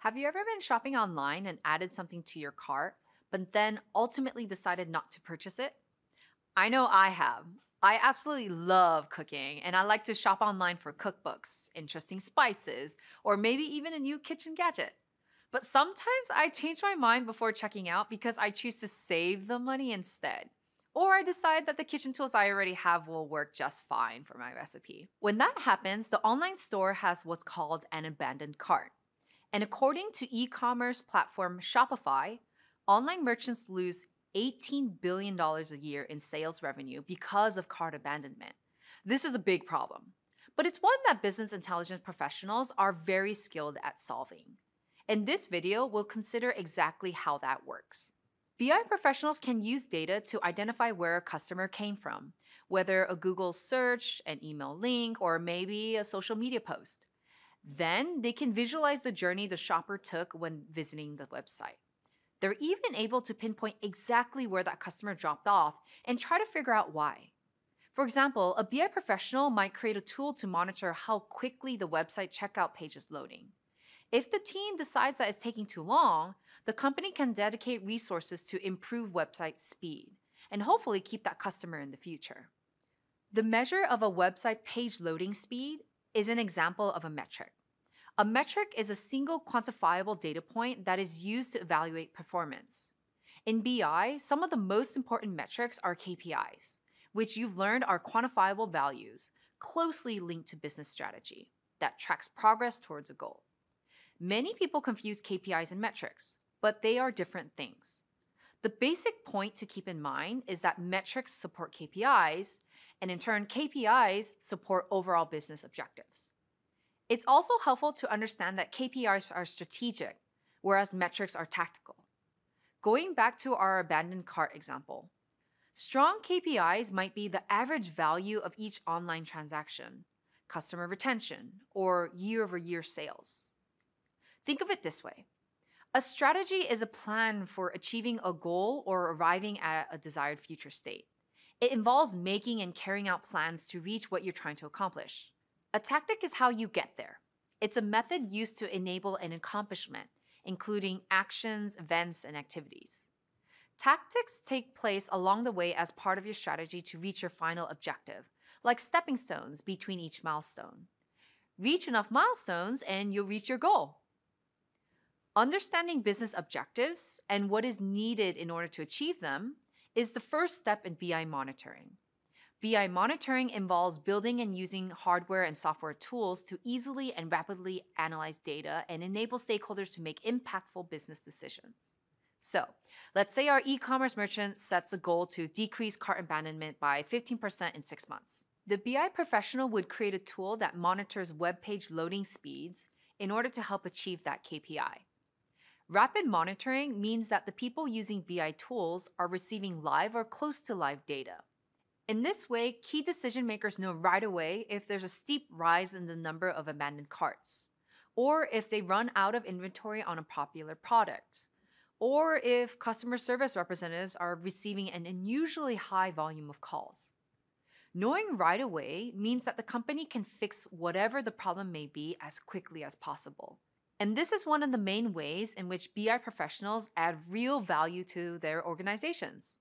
Have you ever been shopping online and added something to your cart, but then ultimately decided not to purchase it? I know I have. I absolutely love cooking, and I like to shop online for cookbooks, interesting spices, or maybe even a new kitchen gadget. But sometimes I change my mind before checking out because I choose to save the money instead. Or I decide that the kitchen tools I already have will work just fine for my recipe. When that happens, the online store has what's called an abandoned cart. And according to e commerce platform Shopify, online merchants lose $18 billion a year in sales revenue because of cart abandonment. This is a big problem, but it's one that business intelligence professionals are very skilled at solving. In this video, we'll consider exactly how that works. BI professionals can use data to identify where a customer came from, whether a Google search, an email link, or maybe a social media post. Then they can visualize the journey the shopper took when visiting the website. They're even able to pinpoint exactly where that customer dropped off and try to figure out why. For example, a BI professional might create a tool to monitor how quickly the website checkout page is loading. If the team decides that it's taking too long, the company can dedicate resources to improve website speed and hopefully keep that customer in the future. The measure of a website page loading speed is an example of a metric. A metric is a single quantifiable data point that is used to evaluate performance. In BI, some of the most important metrics are KPIs, which you've learned are quantifiable values closely linked to business strategy that tracks progress towards a goal. Many people confuse KPIs and metrics, but they are different things. The basic point to keep in mind is that metrics support KPIs, and in turn, KPIs support overall business objectives. It's also helpful to understand that KPIs are strategic, whereas metrics are tactical. Going back to our abandoned cart example, strong KPIs might be the average value of each online transaction, customer retention, or year over year sales. Think of it this way a strategy is a plan for achieving a goal or arriving at a desired future state. It involves making and carrying out plans to reach what you're trying to accomplish. A tactic is how you get there. It's a method used to enable an accomplishment, including actions, events, and activities. Tactics take place along the way as part of your strategy to reach your final objective, like stepping stones between each milestone. Reach enough milestones and you'll reach your goal. Understanding business objectives and what is needed in order to achieve them is the first step in BI monitoring. BI monitoring involves building and using hardware and software tools to easily and rapidly analyze data and enable stakeholders to make impactful business decisions. So, let's say our e commerce merchant sets a goal to decrease cart abandonment by 15% in six months. The BI professional would create a tool that monitors web page loading speeds in order to help achieve that KPI. Rapid monitoring means that the people using BI tools are receiving live or close to live data. In this way, key decision makers know right away if there's a steep rise in the number of abandoned carts, or if they run out of inventory on a popular product, or if customer service representatives are receiving an unusually high volume of calls. Knowing right away means that the company can fix whatever the problem may be as quickly as possible. And this is one of the main ways in which BI professionals add real value to their organizations.